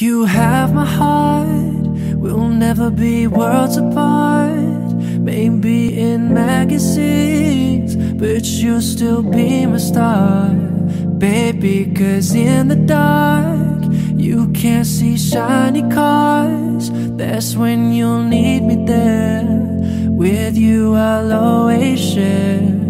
You have my heart, we'll never be worlds apart. Maybe in magazines, but you'll still be my star. Baby, cause in the dark, you can't see shiny cars. That's when you'll need me there. With you, I'll always share.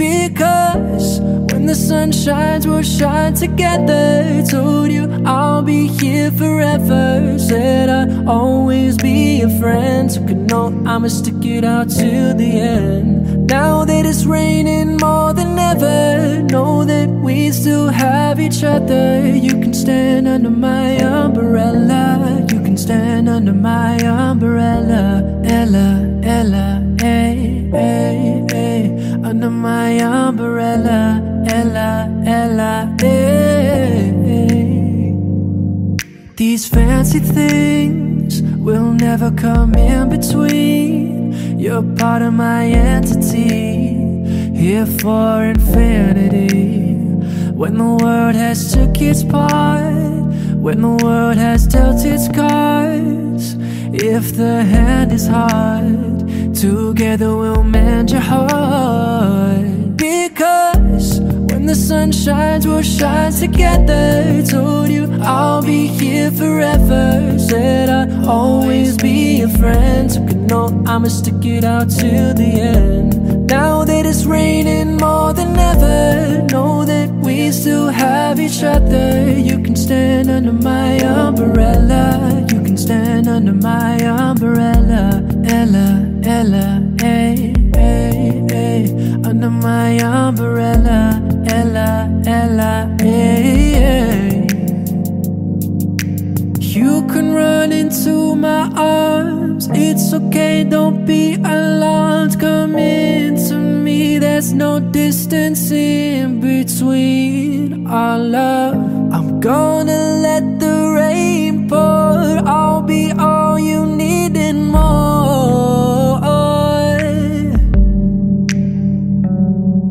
Because when the sun shines, we'll shine together. Told you I'll be here forever. Said I'll always be a friend. So can know I'ma stick it out till the end. Now that it's raining more than ever, know that we still have each other. You can stand under my umbrella. You can stand under my umbrella. Ella, Ella, hey, hey, hey. My umbrella. Ella, Ella, hey, hey. These fancy things will never come in between. You're part of my entity, here for infinity. When the world has took its part, when the world has dealt its cards, if the hand is hard, together we'll mend your heart. Because when the sun shines, we'll shine together. Told you I'll be here forever. Said I'll always be a friend. So can know I'ma stick it out till the end. Now that it's raining more than ever, know that we still have each other. You can stand under my umbrella. You can stand under my umbrella. Be alarmed. Come into me, there's no distance in between our love. I'm gonna let the rain pour. I'll be all you need and more.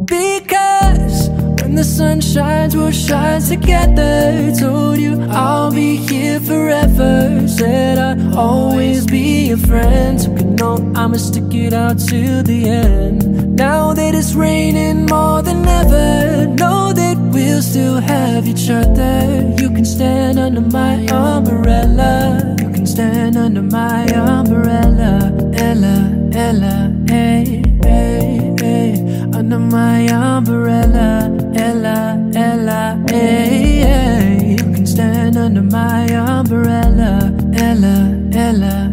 Because when the sun shines, we'll shine together. Told you I'll be here forever. Said I'll always be a friend. Know I'ma stick it out to the end. Now that it's raining more than ever, know that we'll still have each other. You can stand under my umbrella. You can stand under my umbrella. Ella, Ella, hey, hey, hey. Under my umbrella. Ella, Ella, hey, hey. You can stand under my umbrella. Ella, Ella,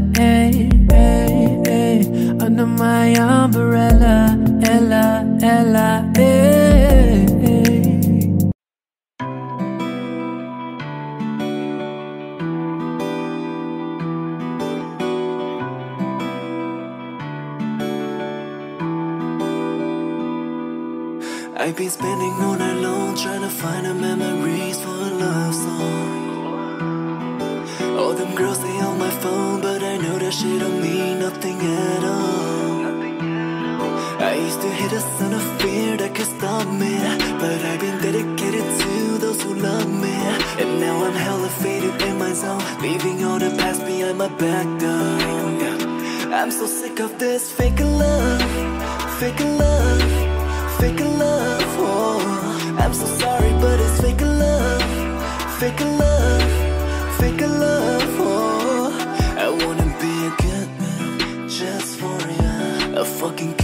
my umbrella. Ella, Ella, used to hit a son of fear that could stop me, but I've been dedicated to those who love me. And now I'm hella faded in my zone, leaving all the past behind my back door. I'm so sick of this fake love, fake love, fake love. Oh, I'm so sorry, but it's fake love, fake love, fake love. Oh, I wanna be a good man just for ya, a fucking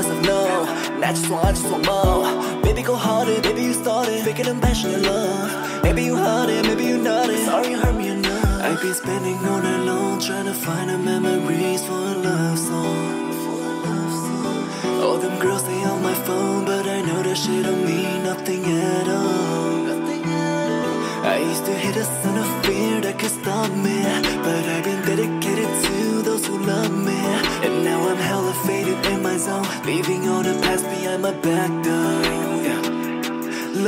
myself no. I just want, I just want more. Baby, go harder, baby, you started faking and passionate love. Maybe you heard it, maybe you not it. Sorry, you hurt me enough. I've been spending all night long trying to find the memories for a love song. All them girls they on my phone, but I know that shit don't mean nothing at all. I used to hit a son of fear that could stop me, but I've been dedicated to those who love me. And now I'm hella faded my zone Leaving all the past behind my back though.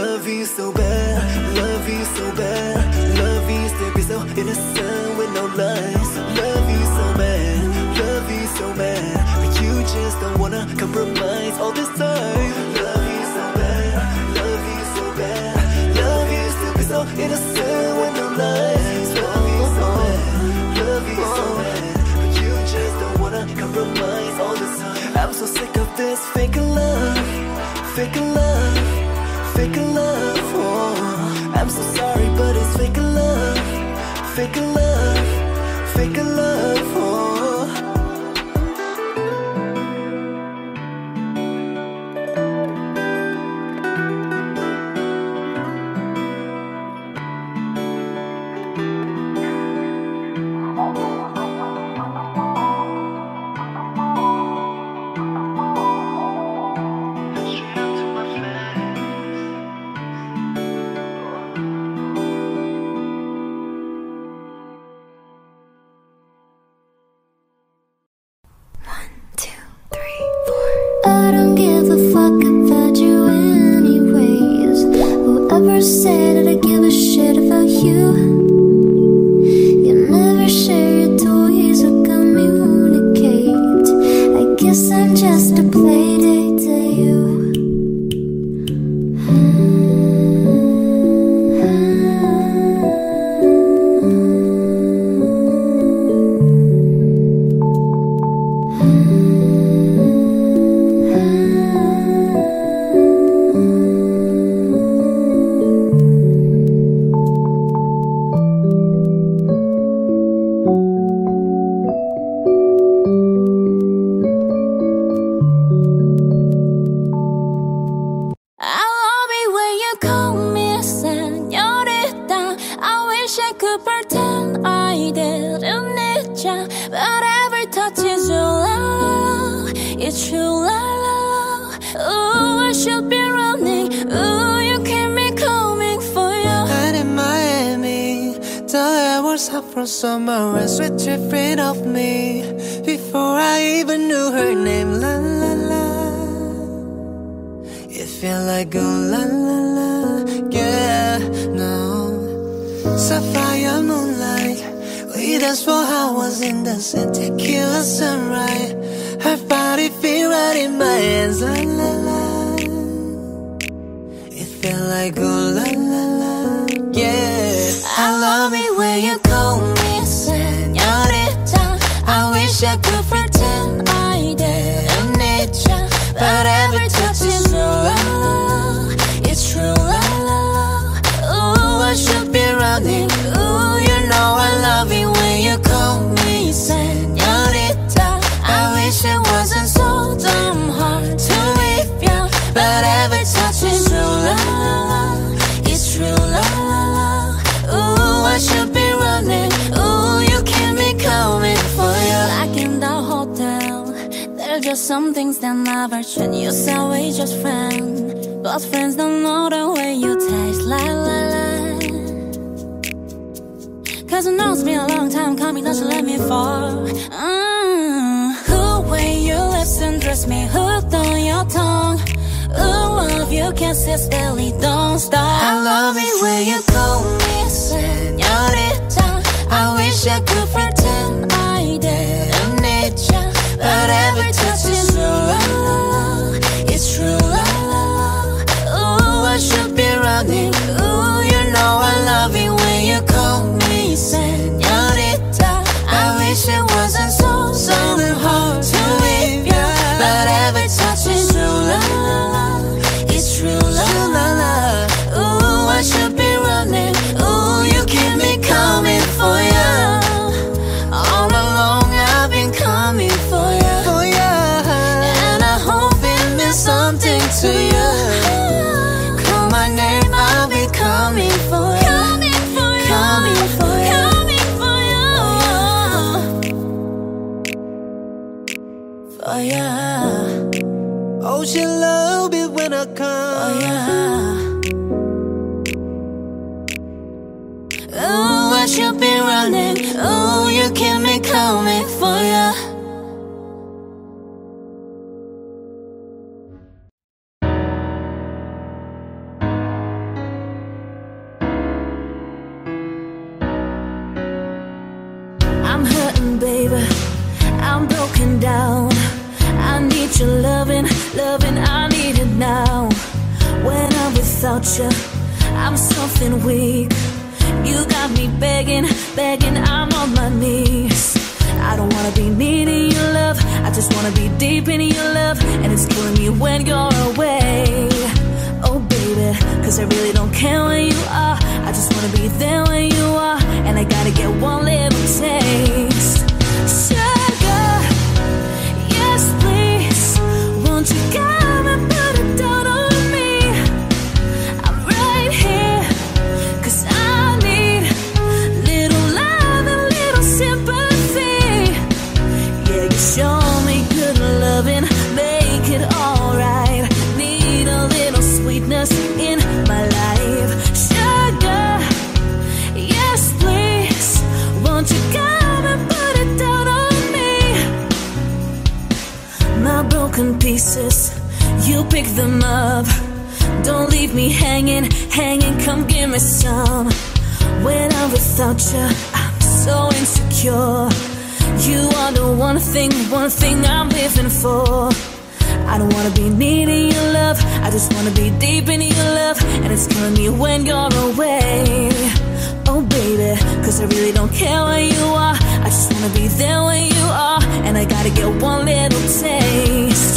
Love you so bad, love you so bad Love you still be so innocent with no lies. Love you so bad, love you so bad But you just don't wanna compromise all this time. Love you so bad, love you so bad Love you still be so innocent with no lies. Love you so bad, love you so bad But you just don't wanna compromise so sick of this fake love, fake love, fake love. Oh, I'm so sorry, but it's fake love, fake love, fake love. rid of me before I even knew her name. La la la. It felt like oh la la la. Yeah, no. Sapphire moonlight. We danced for hours in the sun. Tequila sunrise. Her body feel right in my hands. La la la. It felt like oh la la la. Yeah. I love it when you. sugar There's some things that never change You say we just friends But friends don't know the way you taste. La la la. Cause it knows me a long time coming Doesn't let me fall? Mm. Who way you listen dress me Hooked on your tongue? Who love you can't sit still Don't stop. I love it when you call me Senorita I wish I could pretend I didn't need you But every time Run. broken pieces, you pick them up. Don't leave me hanging, hanging, come give me some. When I'm without you, I'm so insecure. You are the one thing, one thing I'm living for. I don't wanna be needing your love. I just wanna be deep in your love. And it's killing me when you're away. Oh baby, cause I really don't care where you are. I just wanna be there when you are. And I gotta get one little taste.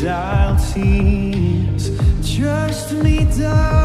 crocodile tears. Trust me, darling.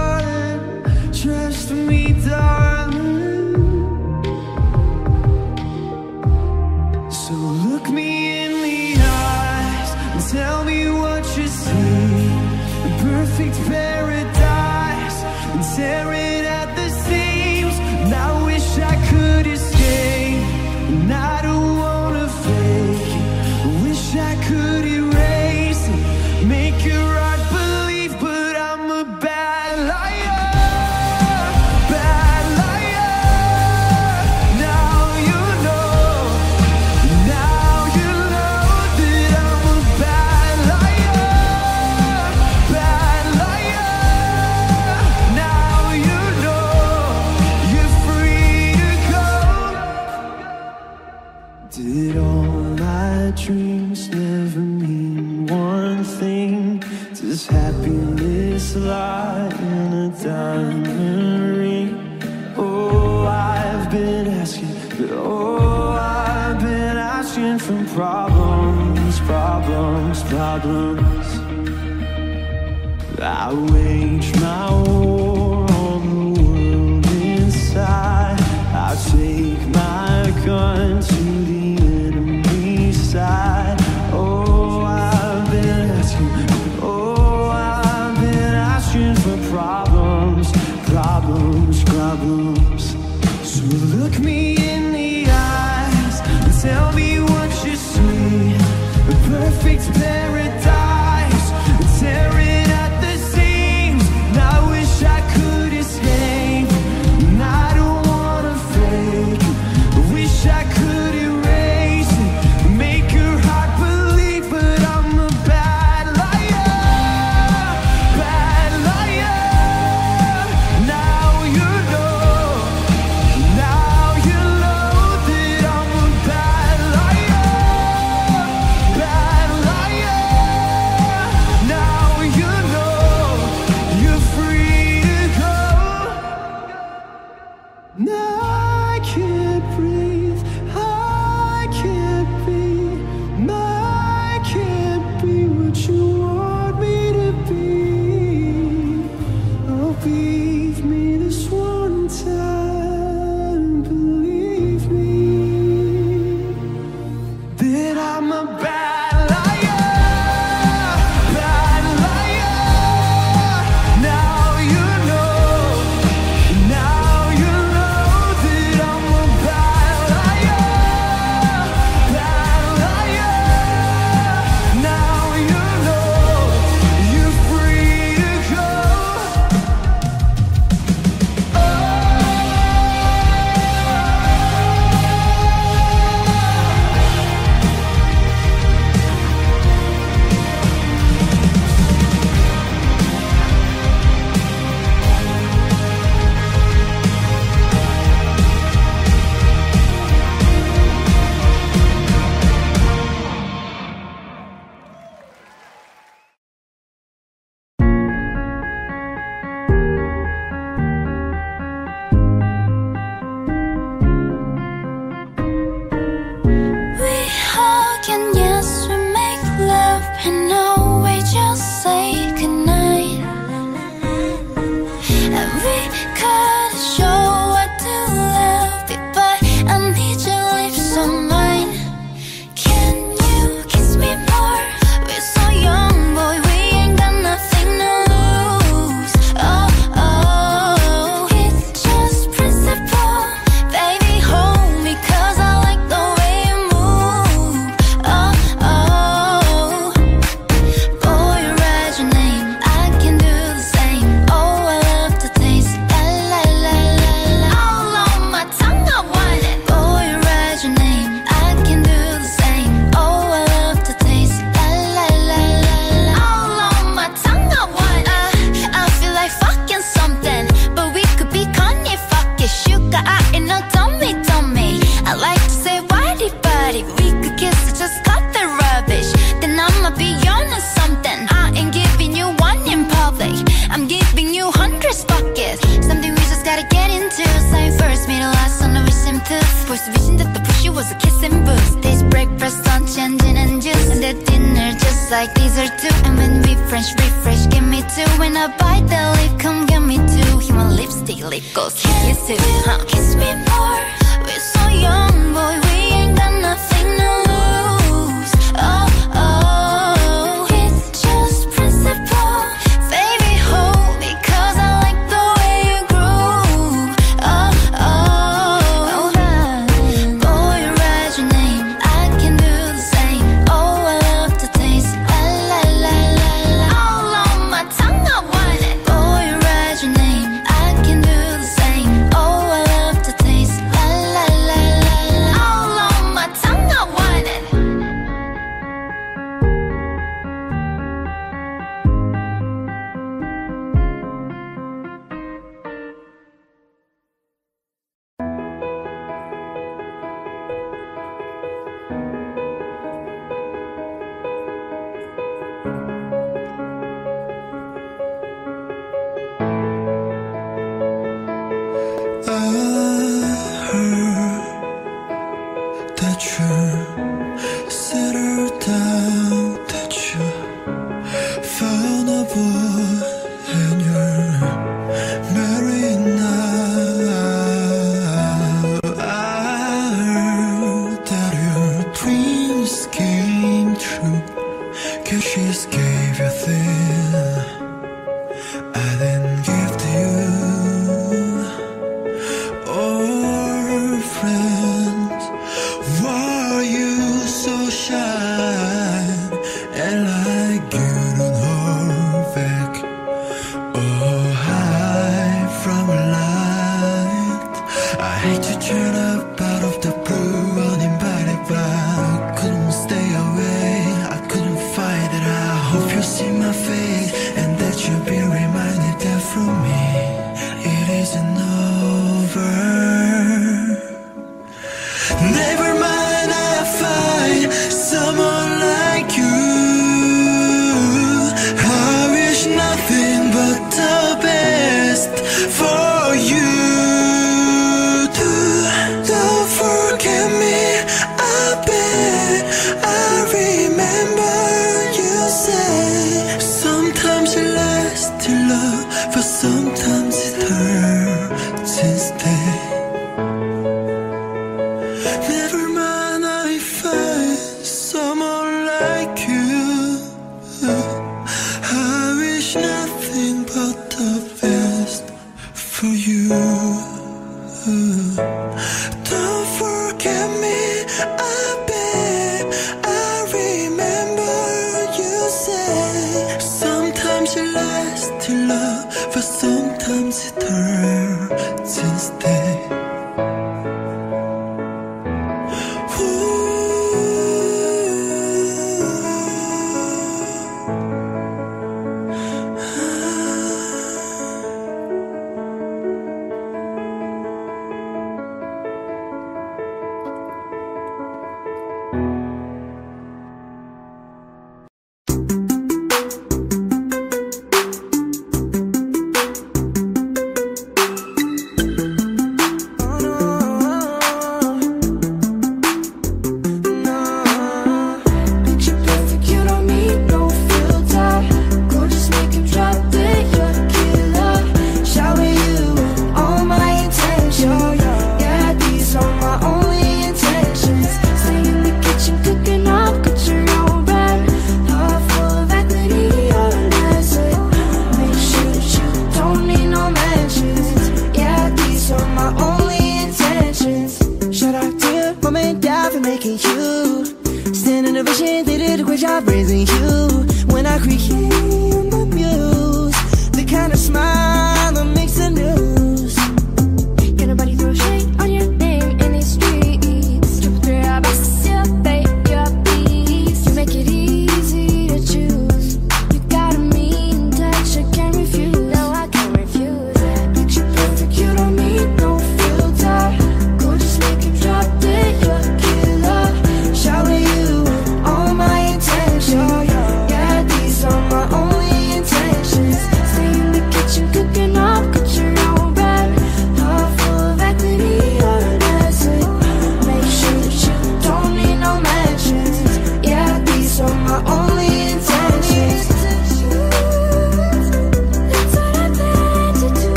Job I you when I create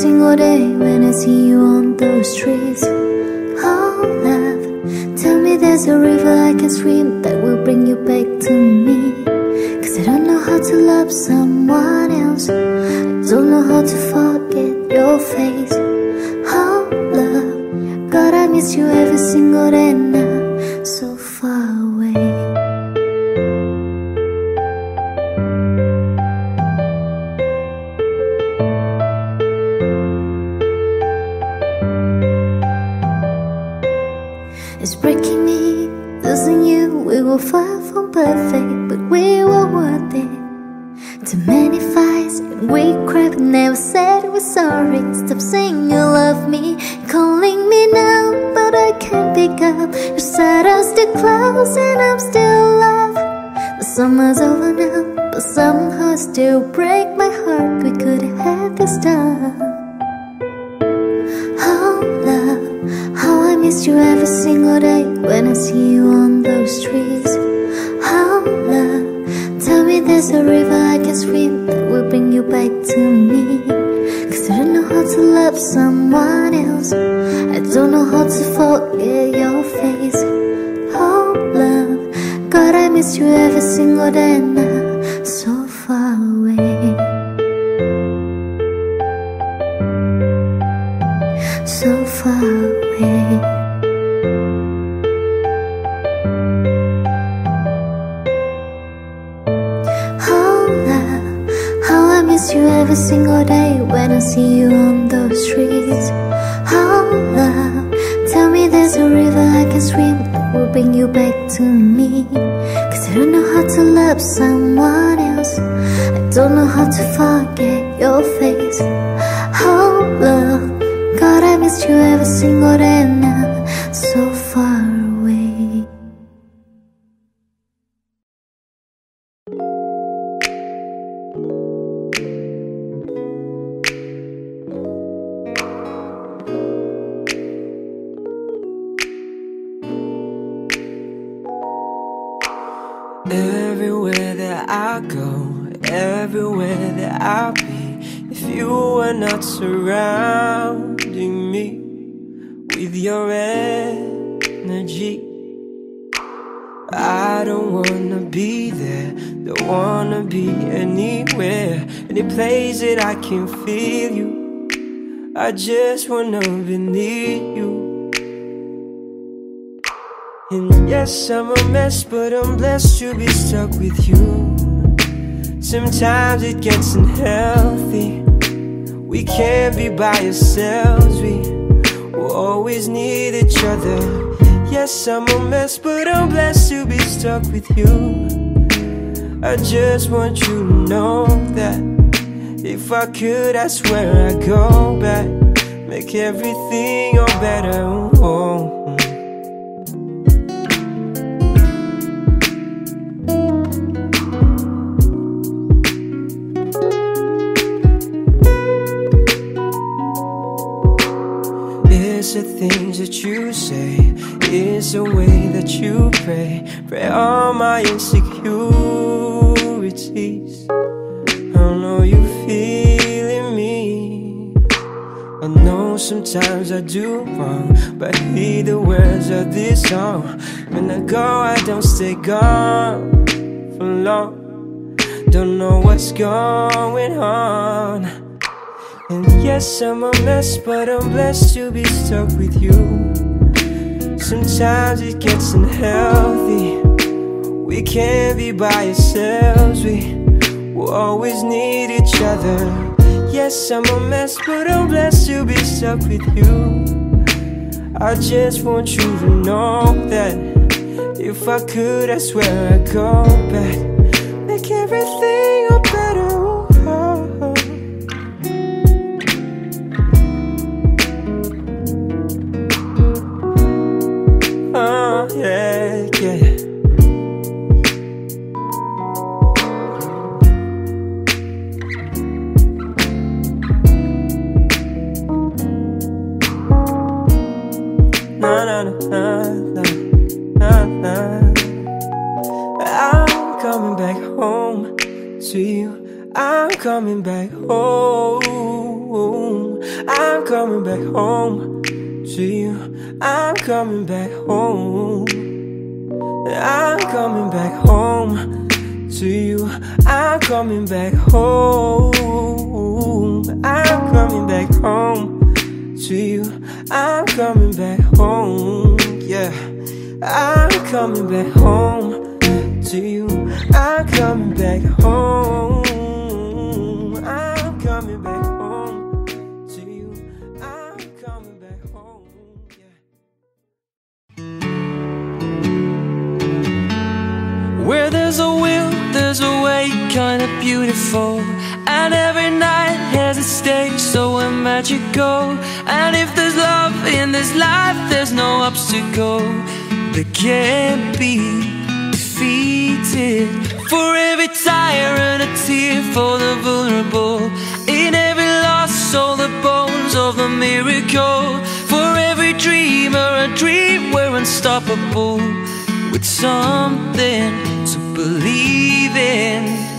single day when I see you on those streets. Oh, love, tell me there's a river I can swim that will bring you back to me. Cause I don't know how to love someone else, I don't know how to forget your face. Oh, love, God, I miss you every when I see you on those streets. Oh love, tell me there's a river I can swim. That will bring you back to me. Cause I don't know how to love someone else. I don't know how to forget your face. Oh love, God I missed you every single day now. So I can feel you. I just wanna be near you. And yes, I'm a mess, but I'm blessed to be stuck with you. Sometimes it gets unhealthy. We can't be by ourselves, we will always need each other. Yes, I'm a mess, but I'm blessed to be stuck with you. I just want you to know that. If I could, I swear I'd go back. Make everything all better. Oh. It's the things that you say? It's the way that you pray? Pray all my insecurities. I know you. Sometimes I do wrong, but hear the words of this song. When I go, I don't stay gone for long. Don't know what's going on. And yes, I'm a mess, but I'm blessed to be stuck with you. Sometimes it gets unhealthy. We can't be by ourselves, we will always need each other. Yes, I'm a mess, but I'm blessed to be stuck with you. I just want you to know that if I could, I swear I'd go back. Make everything coming back home. I'm coming back home to you. I'm coming back home. Yeah. I'm coming back home to you. I'm coming back home. Kinda beautiful. And every night has a stage so magical. And if there's love in this life, there's no obstacle that can't be defeated. For every tyrant, a tear for the vulnerable. In every loss, all the bones of the miracle. For every dreamer, a dream we're unstoppable with something to believe in.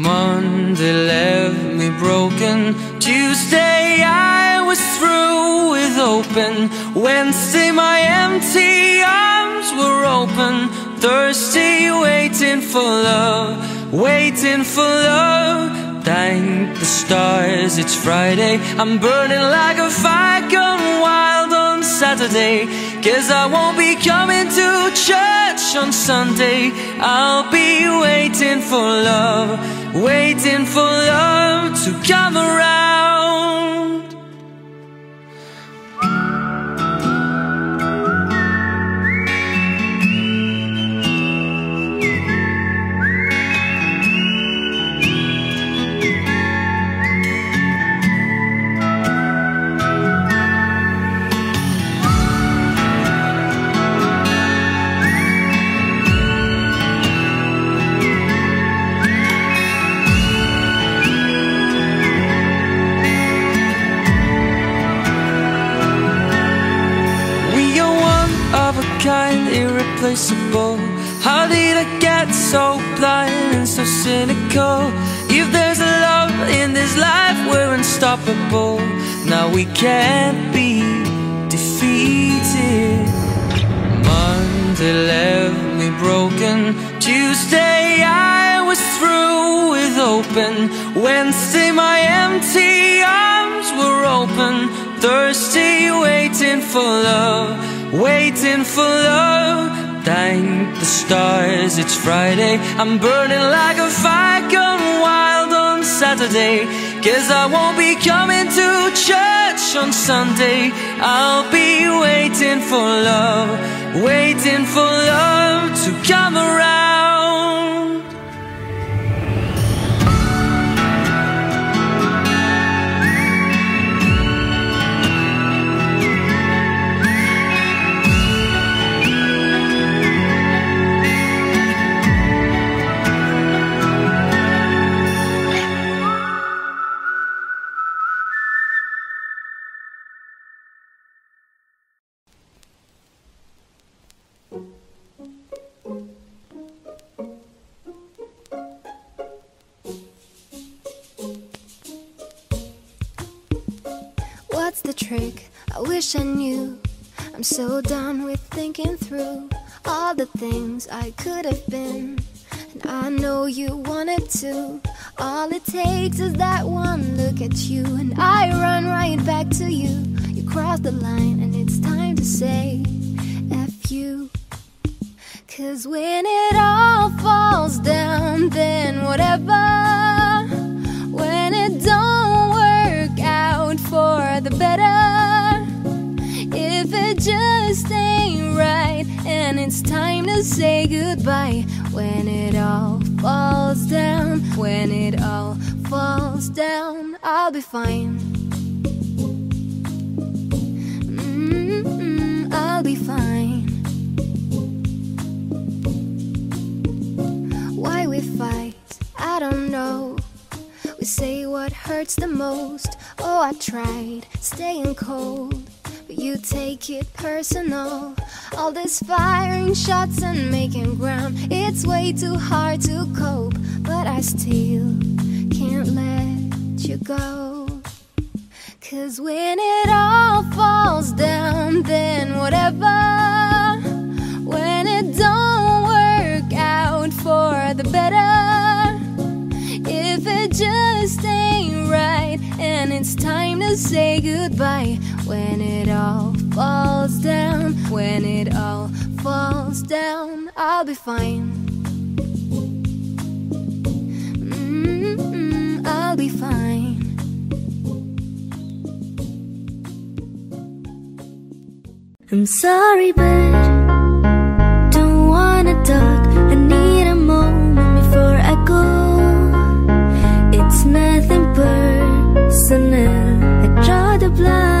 Monday left me broken. Tuesday I was through with open. Wednesday my empty arms were open. Thursday waiting for love, waiting for love. Thank the stars, it's Friday. I'm burning like a fire gone wild on Saturday. Cause I won't be coming to church on Sunday. I'll be waiting for love, waiting for love to come around. Irreplaceable. How did I get so blind and so cynical? If there's a love in this life, we're unstoppable. Now we can't be defeated. Monday left me broken. Tuesday I was through with open. Wednesday my empty arms were open. Thirsty waiting for love, waiting for love. Thank the stars, it's Friday. I'm burning like a fire gone wild on Saturday. Cause I won't be coming to church on Sunday. I'll be waiting for love, waiting for love to come around. Wish I knew. I'm so done with thinking through all the things I could have been. And I know you wanted to. All it takes is that one look at you, and I run right back to you. You cross the line, and it's time to say F you. Cause when it all falls down, then whatever. Just ain't right, and it's time to say goodbye. When it all falls down, when it all falls down, I'll be fine. Mm-mm, I'll be fine. Why we fight, I don't know. We say what hurts the most. Oh, I tried staying cold, you take it personal. All this firing shots and making ground, it's way too hard to cope. But I still can't let you go. Cause when it all falls down, then whatever. When it don't work out for the better. If it just ain't right, and it's time to say goodbye. When it all falls down, when it all falls down, I'll be fine. Mm-mm, I'll be fine. I'm sorry, but don't wanna talk. I need a moment before I go. It's nothing personal. I draw the blinds.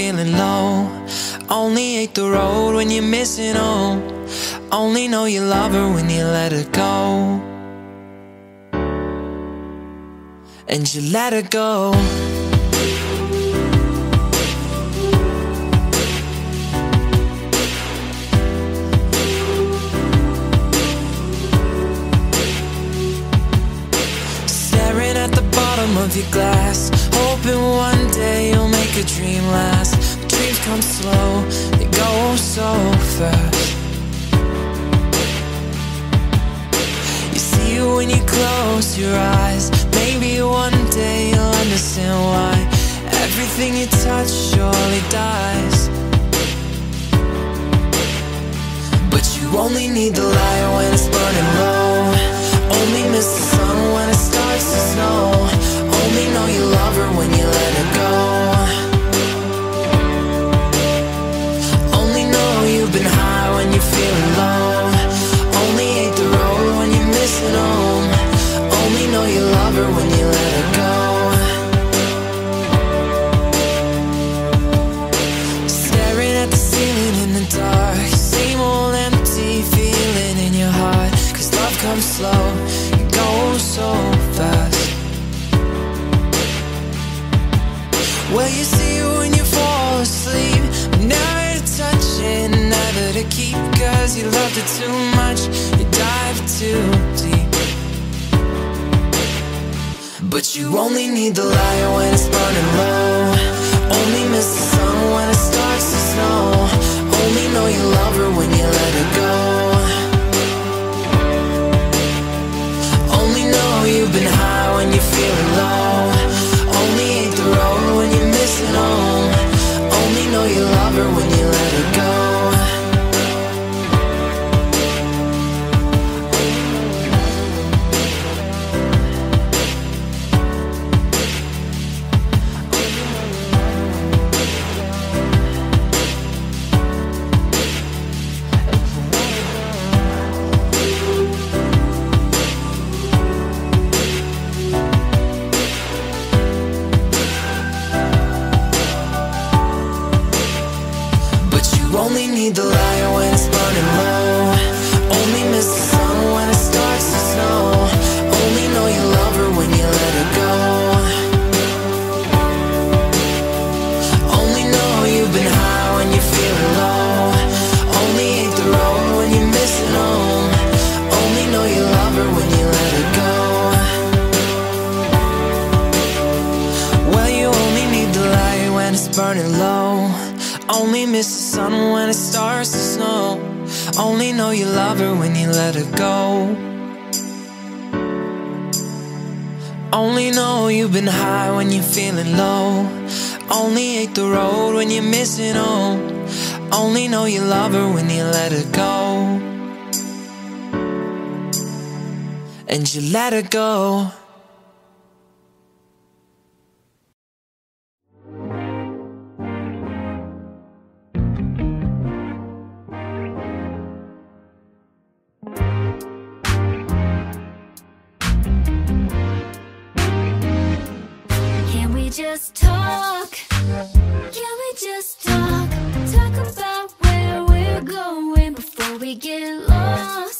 feeling low. Only hate the road when you're missing home Only know you love her when you let her go. And you let her go. Staring at the bottom of your glass Hoping one day a dream last Dreams come slow, they go so fast. You see it when you close your eyes Maybe one day you'll understand why Everything you touch surely dies. But you only need the light when it's burning low. Only miss the sun when it starts to snow. Only know you love her when you let her go. loved it too much, you dive too deep. But you only need the light when it's burning low. Only miss the sun when it starts to snow. Only know you love her when you gotta go. just talk? Can we just talk? Talk about where we're going before we get lost.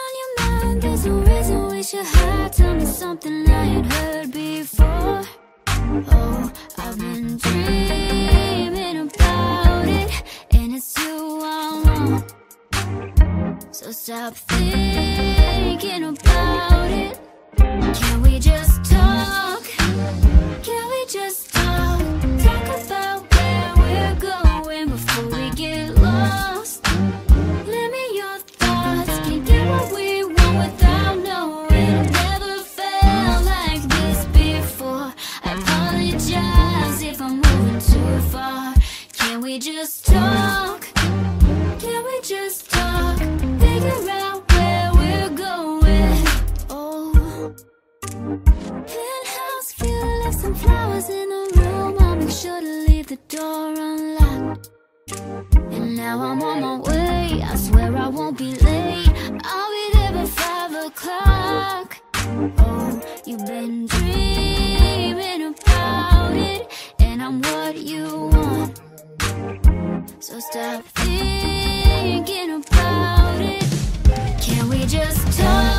There's a reason we should hide. Tell me something I ain't heard before. Oh, I've been dreaming about it, and it's you I want. So stop thinking about it. Can we just talk? Can we just we just talk? Can we just talk? Figure out where we're going. Oh, penthouse view, left some flowers in the room. I'll make sure to leave the door unlocked. And now I'm on my way. I swear I won't be late. I'll be there by five o'clock. Oh, you've been dreaming about it, and I'm what you want. So stop thinking about it. Can we just talk?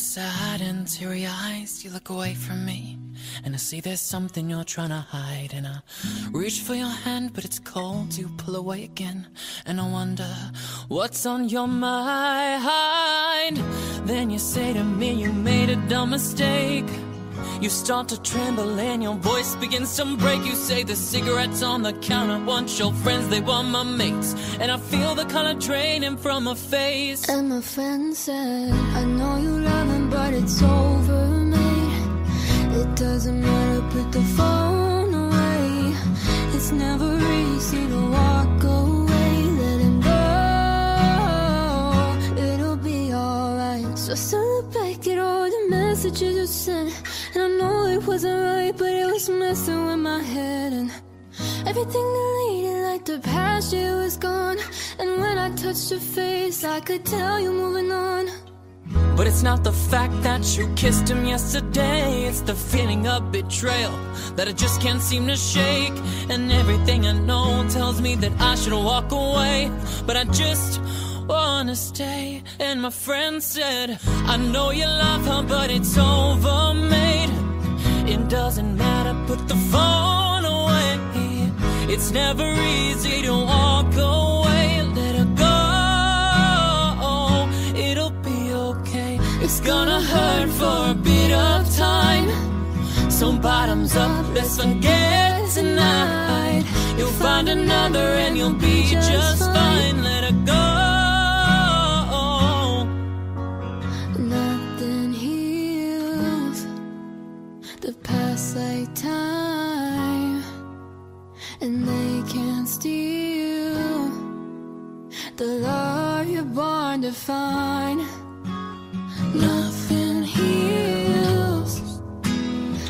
sad and teary eyes, you look away from me. And I see there's something you're trying to hide. And I reach for your hand, but it's cold. You pull away again. And I wonder what's on your mind. Then you say to me, you made a dumb mistake. You start to tremble and your voice begins to break. You say the cigarettes on the counter want your friends, they want my mates. And I feel the color draining from my face. And my friend said, I know you love him, but it's over, mate. It doesn't matter, put the phone away. It's never easy to walk away. So I sent back at all the messages you sent. And I know it wasn't right, but it was messing with my head. And everything deleted, like the past year was gone. And when I touched your face, I could tell you moving on. But it's not the fact that you kissed him yesterday, it's the feeling of betrayal that I just can't seem to shake. And everything I know tells me that I should walk away, but I just wanna stay. And my friend said, I know you love her, but it's overmade. It doesn't matter, put the phone away. It's never easy to walk away. Let her go, it'll be okay. It's gonna hurt for a bit of time. So bottoms up, let's forget tonight. You'll find another and you'll be just fine. Let her go. And they can't steal the love you're born to find. Nothing heals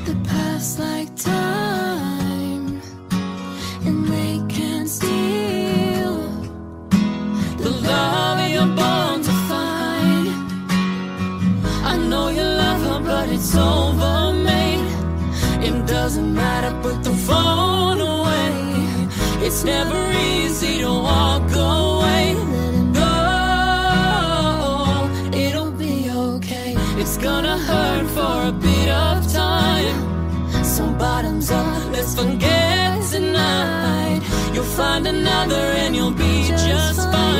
the past like time, never easy to walk away. Let it go, it'll be okay. It's gonna hurt for a bit of time. So bottoms up, let's forget tonight. You'll find another and you'll be just fine.